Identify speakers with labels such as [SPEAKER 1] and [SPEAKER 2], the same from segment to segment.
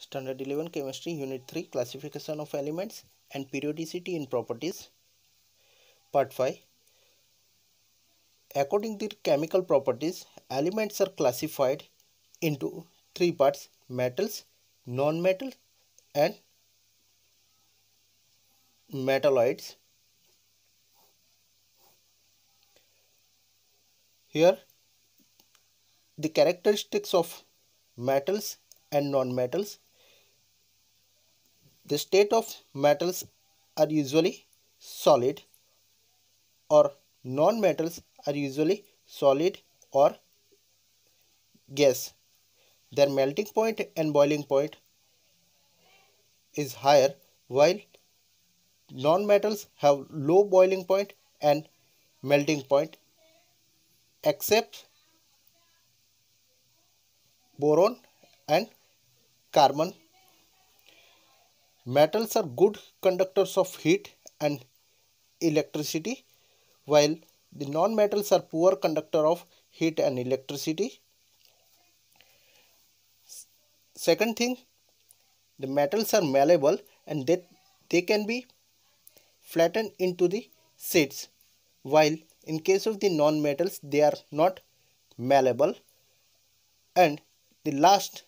[SPEAKER 1] Standard 11 Chemistry Unit 3 Classification of Elements and Periodicity in Properties Part 5 According to chemical properties, elements are classified into three parts metals, non-metals and metalloids. Here the characteristics of metals and non-metals the state of metals are usually solid or non-metals are usually solid or gas. Their melting point and boiling point is higher while non-metals have low boiling point and melting point except boron and carbon Metals are good conductors of heat and electricity while the non-metals are poor conductor of heat and electricity. Second thing, the metals are malleable and that they can be flattened into the sheets while in case of the non-metals they are not malleable and the last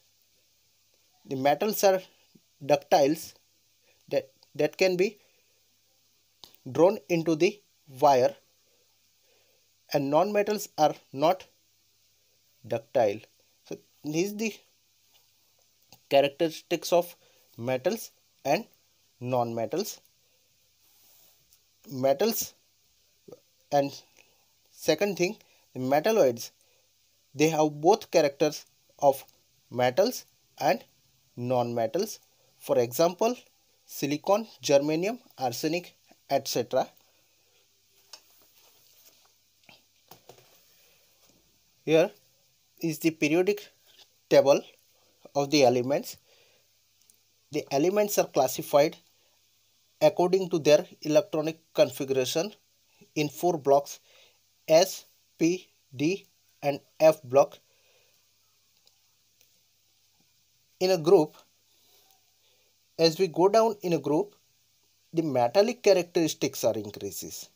[SPEAKER 1] the metals are ductiles that can be drawn into the wire and non-metals are not ductile. So these the characteristics of metals and non-metals. Metals and second thing the metalloids they have both characters of metals and non-metals. For example silicon, germanium, arsenic, etc. Here is the periodic table of the elements. The elements are classified according to their electronic configuration in four blocks S, P, D and F block. In a group, as we go down in a group, the metallic characteristics are increases.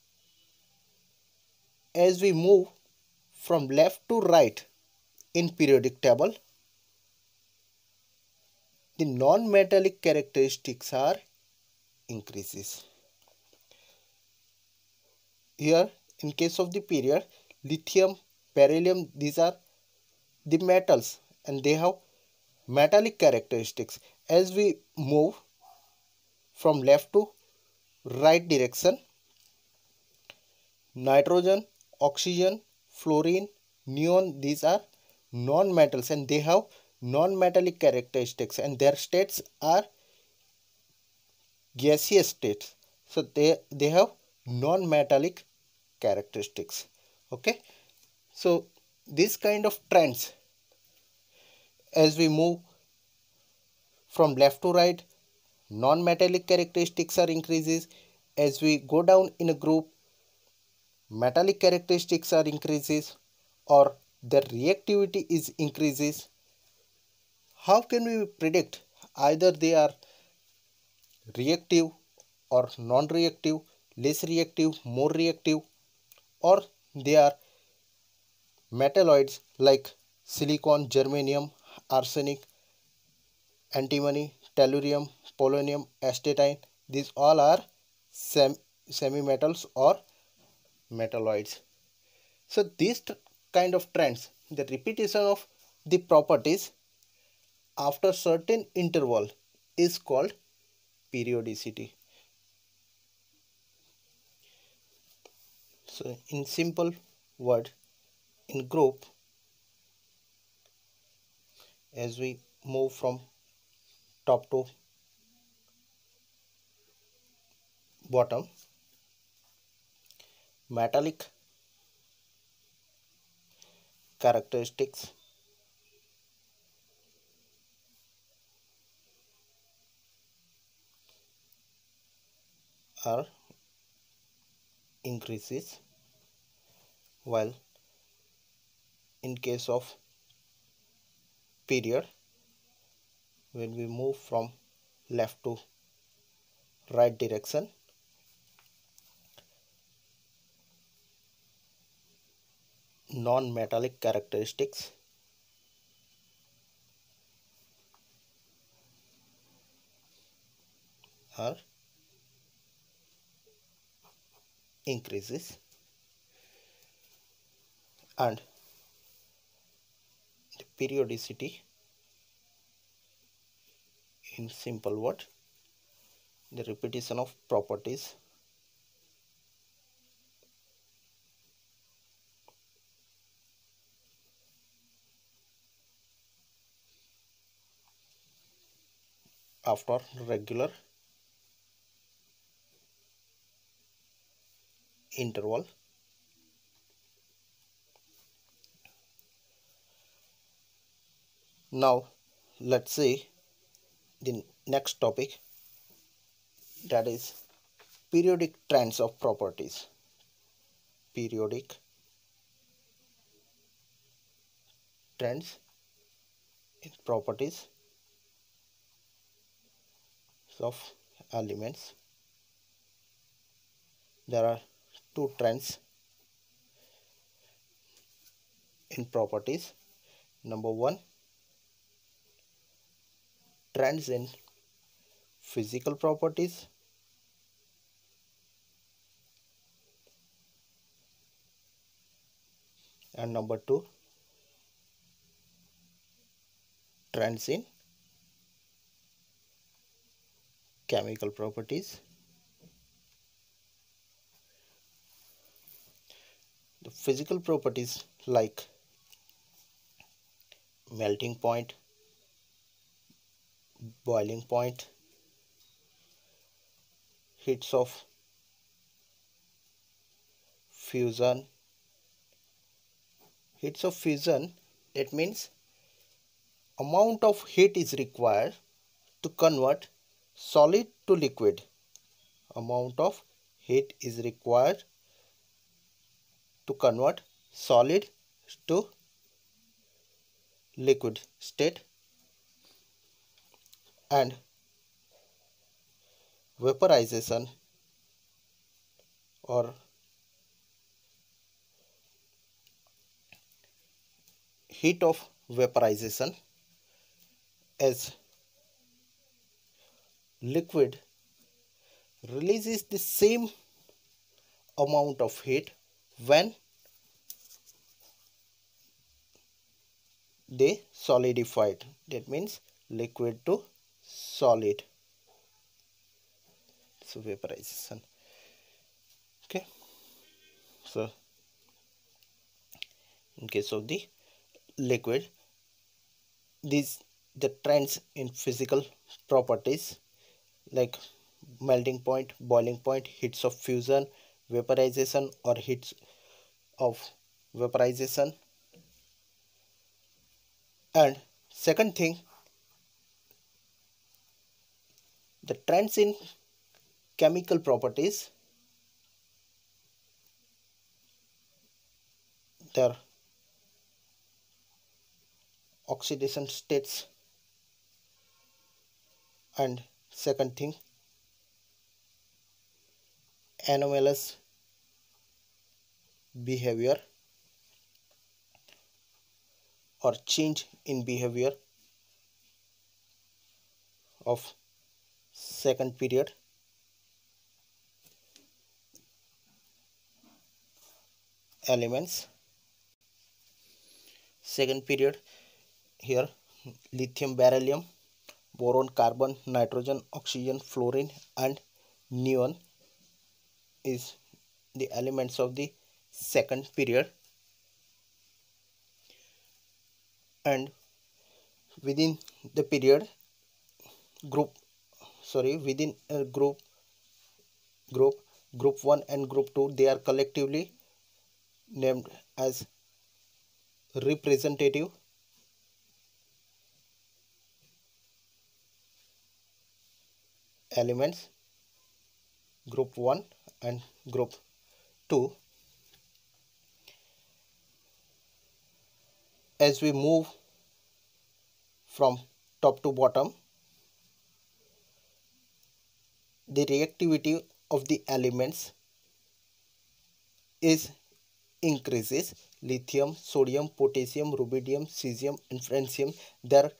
[SPEAKER 1] As we move from left to right in periodic table, the non-metallic characteristics are increases. Here in case of the period, lithium, beryllium, these are the metals and they have metallic characteristics as we move from left to right direction nitrogen oxygen fluorine neon these are non-metals and they have non-metallic characteristics and their states are gaseous states. So they they have non-metallic characteristics. Okay? So this kind of trends as we move from left to right non-metallic characteristics are increases. As we go down in a group metallic characteristics are increases or the reactivity is increases. How can we predict either they are reactive or non-reactive less reactive more reactive or they are metalloids like silicon germanium arsenic antimony, tellurium, polonium, astatine. These all are sem semi-metals or metalloids. So these kind of trends, the repetition of the properties after certain interval is called periodicity. So in simple word, in group, as we move from top to bottom metallic characteristics are increases while in case of period when we move from left to right direction? Non-metallic characteristics. Are increases. And the periodicity in simple word the repetition of properties. After regular interval now let's see the next topic that is periodic trends of properties. Periodic trends in properties of elements. There are two trends in properties. Number one trends in physical properties. And number two trends in chemical properties. The physical properties like melting point boiling point heats of fusion. Heats of fusion that means amount of heat is required to convert solid to liquid. Amount of heat is required to convert solid to liquid state and vaporization or heat of vaporization as liquid releases the same amount of heat when they solidified. That means liquid to solid. So vaporization. Okay. So in case of the liquid these the trends in physical properties like melting point boiling point heats of fusion vaporization or heats of vaporization. And second thing the trends in chemical properties their oxidation states and second thing anomalous behavior or change in behavior of second period. Elements. Second period. Here lithium beryllium boron carbon nitrogen oxygen fluorine and neon is the elements of the second period. And within the period group sorry within a group group group 1 and group 2 they are collectively named as representative. Elements group 1 and group 2 as we move from top to bottom the reactivity of the elements is increases. Lithium sodium potassium rubidium cesium and francium their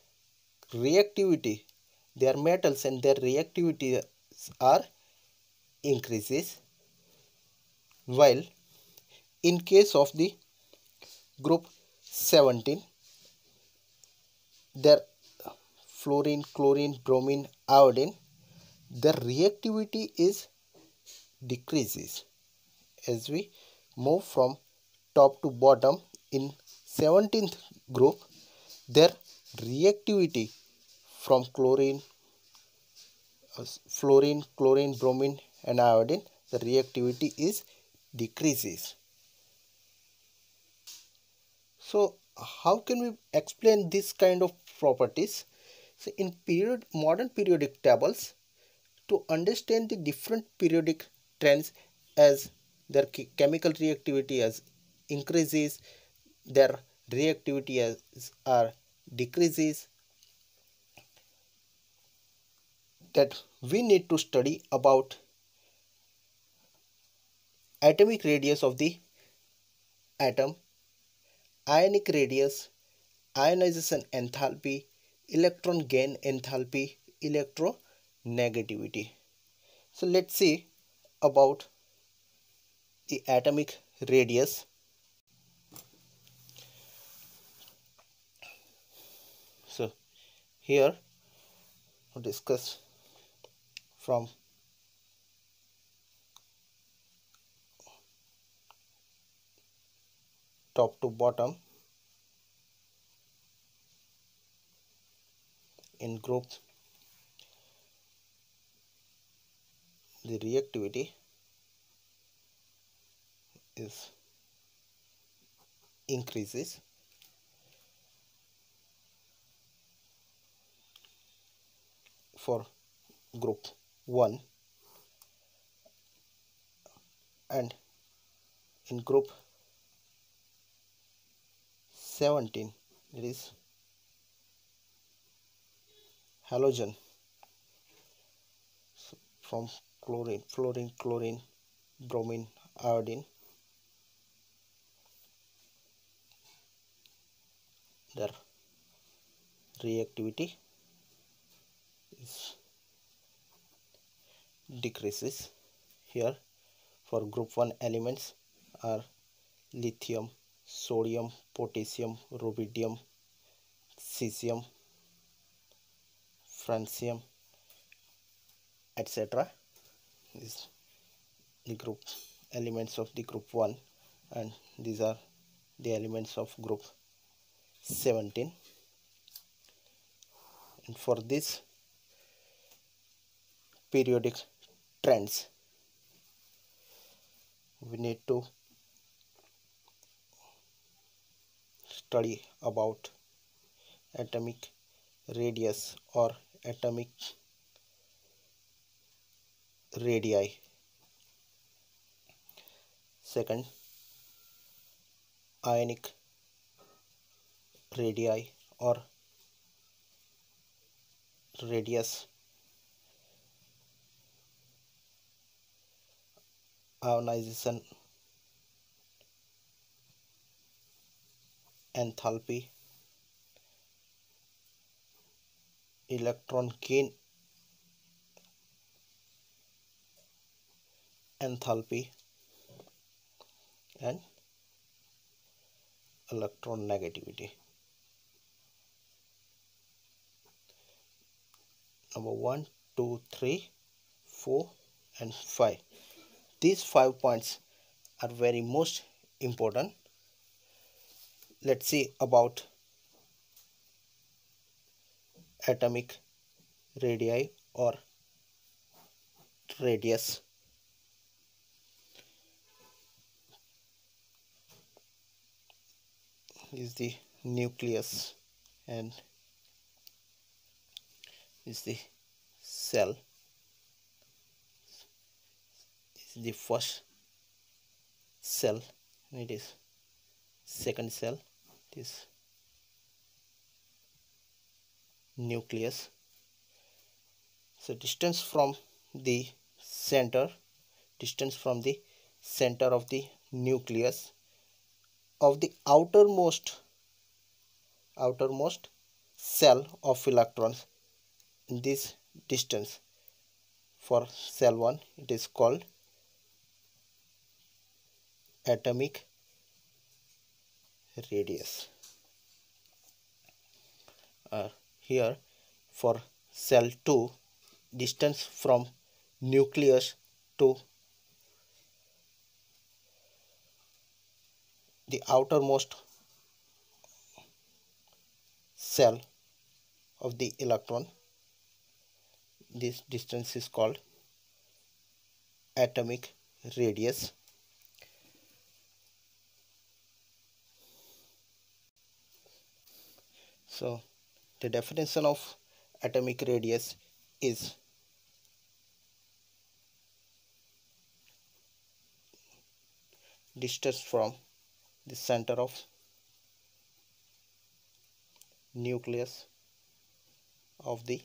[SPEAKER 1] reactivity their metals and their reactivity are increases. While in case of the group 17 their fluorine chlorine bromine iodine their reactivity is decreases as we move from top to bottom in 17th group their reactivity from chlorine uh, fluorine chlorine bromine and iodine the reactivity is decreases. So how can we explain this kind of properties? So in period modern periodic tables to understand the different periodic trends as their chemical reactivity as increases their reactivity as are decreases that we need to study about atomic radius of the atom ionic radius ionization enthalpy electron gain enthalpy electronegativity so let's see about the atomic radius. So here we discuss from top to bottom in group the reactivity is increases. For group 1 and in group 17 it is halogen. From chlorine fluorine chlorine bromine iodine. Their reactivity is decreases here. For group 1 elements are lithium sodium potassium rubidium cesium francium etc is the group elements of the group 1 and these are the elements of group 17 and for this periodic trends we need to study about atomic radius or atomic radii second ionic radii or radius ionization enthalpy electron gain enthalpy and electron negativity. Number one two three four and 5 these 5 points are very most important. Let's see about atomic radii or radius is the nucleus and is the cell. Is the first cell and it is second cell. It is nucleus. So distance from the center distance from the center of the nucleus of the outermost outermost cell of electrons in this distance. For cell 1 it is called atomic radius. Uh, here for cell 2 distance from nucleus to the outermost cell of the electron. This distance is called atomic radius. So the definition of atomic radius is distance from the center of nucleus of the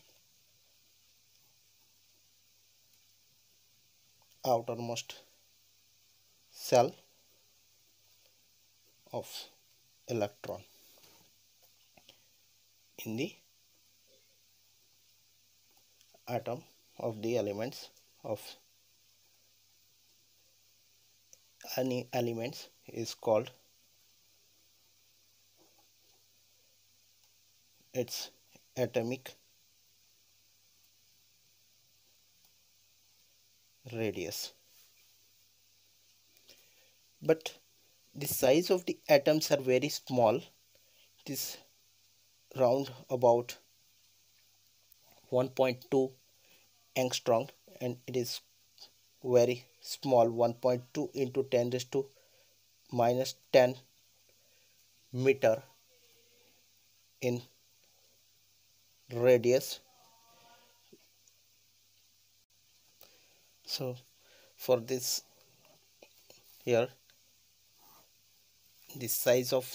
[SPEAKER 1] outermost cell of electron in the atom of the elements of any elements is called its atomic radius. But the size of the atoms are very small. It is round about 1.2 angstrom and it is very small 1.2 into 10 raised to minus 10 meter in radius. So for this here the size of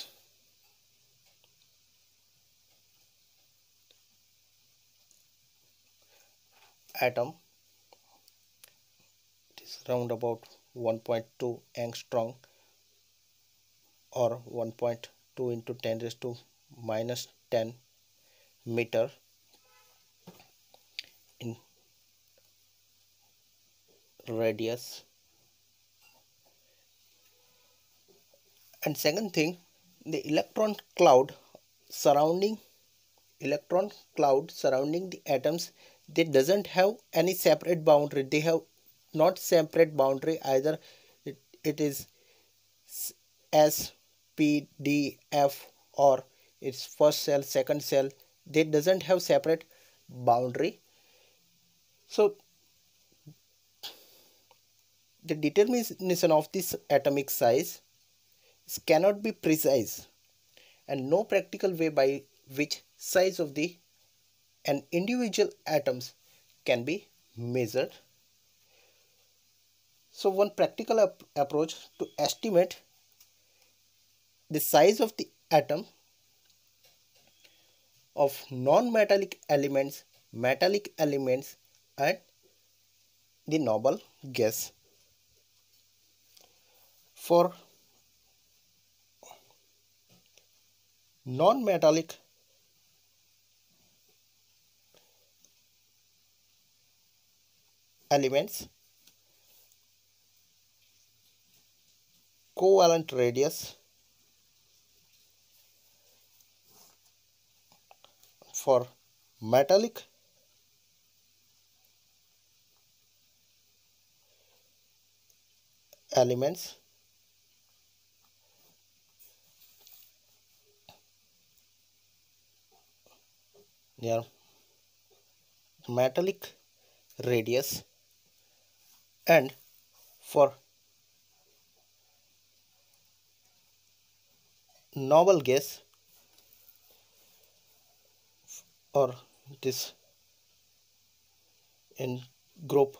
[SPEAKER 1] atom it is round about 1.2 angstrom or 1.2 into 10 raised to minus 10 meter radius. And second thing the electron cloud surrounding electron cloud surrounding the atoms they doesn't have any separate boundary. They have not separate boundary. Either it, it is s p d f or its first cell second cell. They doesn't have separate boundary. So the determination of this atomic size cannot be precise and no practical way by which size of the an individual atoms can be measured. So one practical ap approach to estimate the size of the atom of non-metallic elements, metallic elements and the noble gas for non-metallic elements covalent radius for metallic elements metallic radius and for noble gas or this in group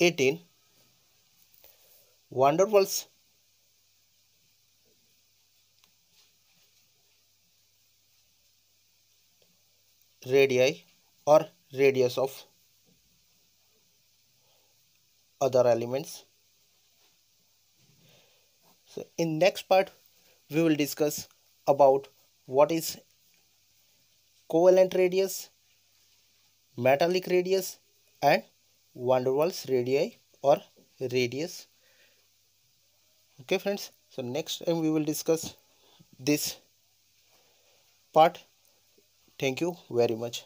[SPEAKER 1] 18 van radii or radius of other elements. So in next part we will discuss about what is covalent radius metallic radius and van der Waals radii or radius. Okay friends. So next time we will discuss this part thank you very much